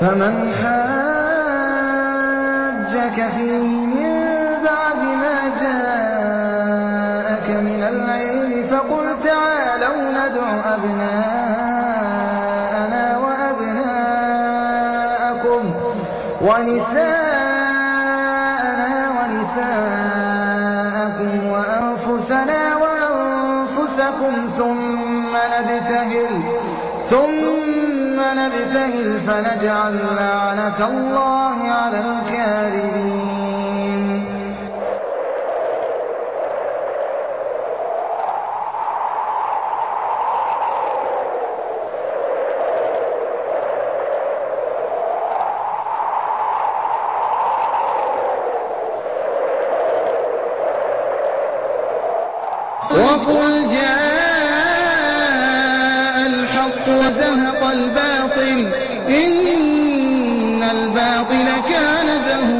فمن حاجك فيه من بعد ما جاءك من العلم فقل تعالوا ندع أبناءنا وأبناءكم ونساءنا ونساءكم وأنفسنا وأنفسكم ثم نبتهل ثم نبتهل فنجعل لعنة الله على الكاذبين. وقل جاء الحق وزهق الباطل إن الباطل كان زهوقا